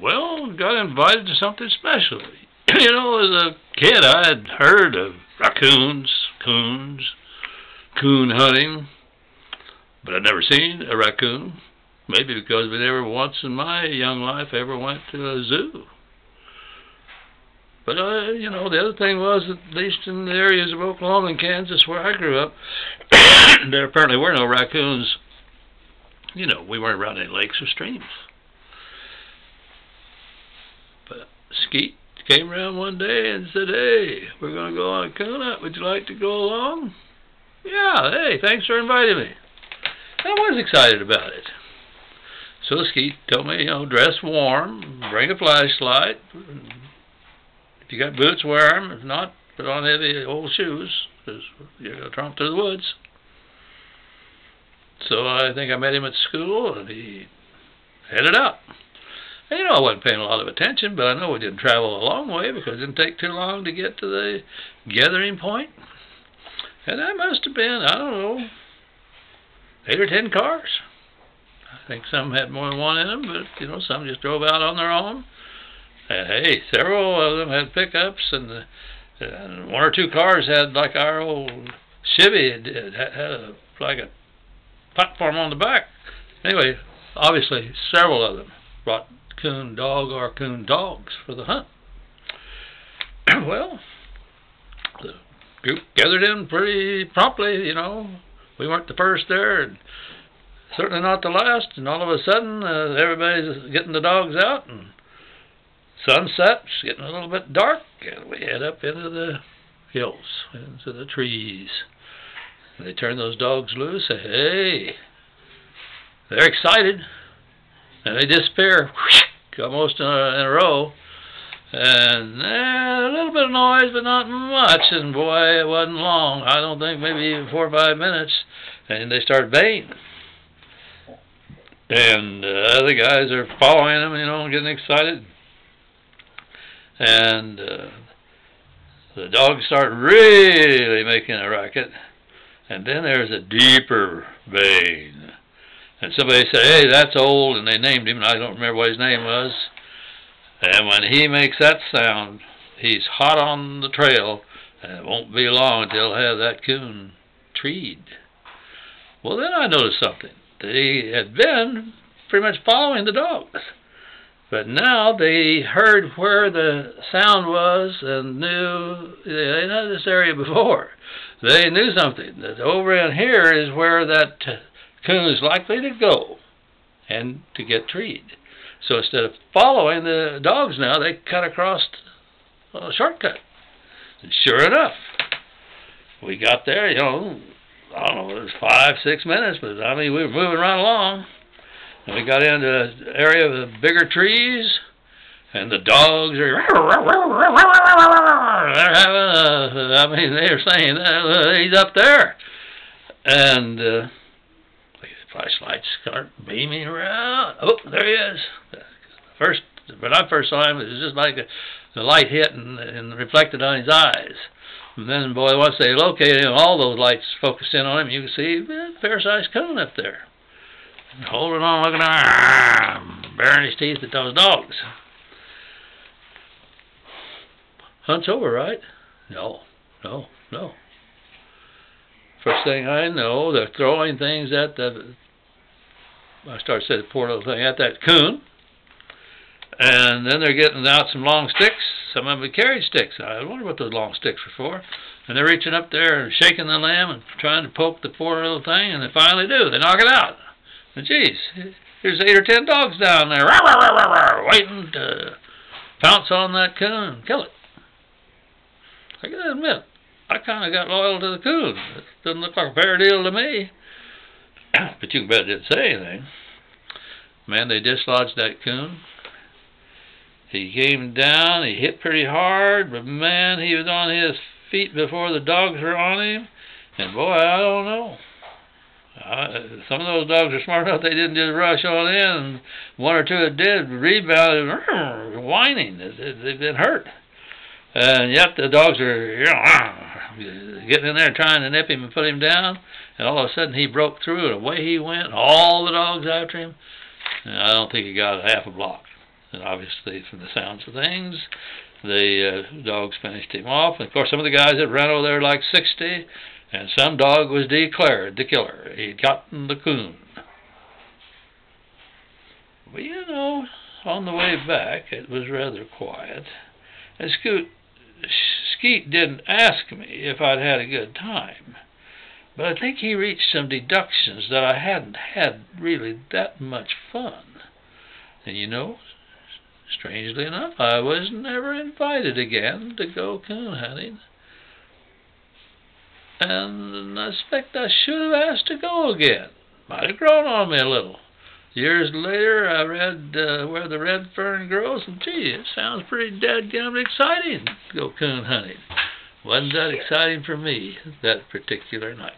well, got invited to something special. you know, as a kid, I had heard of raccoons, coons, coon hunting, but I'd never seen a raccoon. Maybe because we never once in my young life ever went to a zoo. But, uh, you know, the other thing was, at least in the areas of Oklahoma and Kansas where I grew up, there apparently were no raccoons. You know, we weren't around any lakes or streams. But Skeet came around one day and said, hey, we're going to go on a coon. Would you like to go along? Yeah, hey, thanks for inviting me. I was excited about it. So Skeet told me, you know, dress warm, bring a flashlight. If you got boots, wear them. If not, put on heavy old shoes, because you're going to tromp through the woods. So I think I met him at school, and he headed out. And, you know, I wasn't paying a lot of attention, but I know we didn't travel a long way because it didn't take too long to get to the gathering point. And that must have been, I don't know, eight or ten cars. I think some had more than one in them, but, you know, some just drove out on their own. And, hey, several of them had pickups, and, the, and one or two cars had, like our old Chevy, did, had, had a, like a platform on the back. Anyway, obviously, several of them brought coon dog or coon dogs for the hunt. well, the group gathered in pretty promptly, you know. We weren't the first there, and certainly not the last. And all of a sudden, uh, everybody's getting the dogs out, and sunset's getting a little bit dark, and we head up into the hills, into the trees. And they turn those dogs loose. Hey, they're excited, and they disappear almost in a, in a row. And eh, a little bit of noise, but not much. And boy, it wasn't long. I don't think maybe four or five minutes. And they start baying. And uh, other guys are following them, you know, getting excited. And uh, the dogs start really making a racket. And then there's a deeper baying. And somebody said, hey, that's old, and they named him, and I don't remember what his name was. And when he makes that sound, he's hot on the trail, and it won't be long until he'll have that coon treed. Well, then I noticed something. They had been pretty much following the dogs. But now they heard where the sound was and knew they know this area before. They knew something that over in here is where that coon is likely to go and to get treed. So instead of following the dogs now, they cut across a shortcut. And sure enough, we got there, you know, I don't know, it was five, six minutes, but I mean, we were moving right along. And we got into an area with bigger trees, and the dogs are, I mean, they're saying, uh, he's up there. And, uh, flashlights start beaming around. Oh, there he is. First, when I first saw him, it was just like a, the light hit and, and reflected on his eyes. And then, boy, once they located him, all those lights focused in on him, you can see a fair-sized coon up there. Holding on, looking at baring his teeth at those dogs. Hunt's over, right? No, no, no. First thing I know, they're throwing things at the I started to say the poor little thing at that coon. And then they're getting out some long sticks. Some of them carried sticks. I wonder what those long sticks were for. And they're reaching up there and shaking the limb and trying to poke the poor little thing, and they finally do. They knock it out. And geez, there's eight or ten dogs down there waiting to pounce on that coon and kill it. I gotta admit, I kind of got loyal to the coon. It doesn't look like a fair deal to me. but you bet didn't say anything. Man, they dislodged that coon. He came down, he hit pretty hard, but man, he was on his feet before the dogs were on him. And boy, I don't know. Uh, some of those dogs are smart enough they didn't just rush on in. One or two that did rebounded, whining. They've been hurt. And yet the dogs are, getting in there trying to nip him and put him down. And all of a sudden he broke through, and away he went, all the dogs after him. And I don't think he got half a block. And obviously, from the sounds of things, the uh, dogs finished him off. And of course, some of the guys that ran over there like 60, and some dog was declared the killer. He'd gotten the coon. Well, you know, on the way back, it was rather quiet. And Scoot, Skeet didn't ask me if I'd had a good time. But I think he reached some deductions that I hadn't had really that much fun. And you know, strangely enough, I was never invited again to go coon hunting. And I suspect I should have asked to go again. Might have grown on me a little. Years later, I read uh, Where the Red Fern Grows, and gee, it sounds pretty dadgum exciting to go coon hunting. Wasn't that exciting for me that particular night.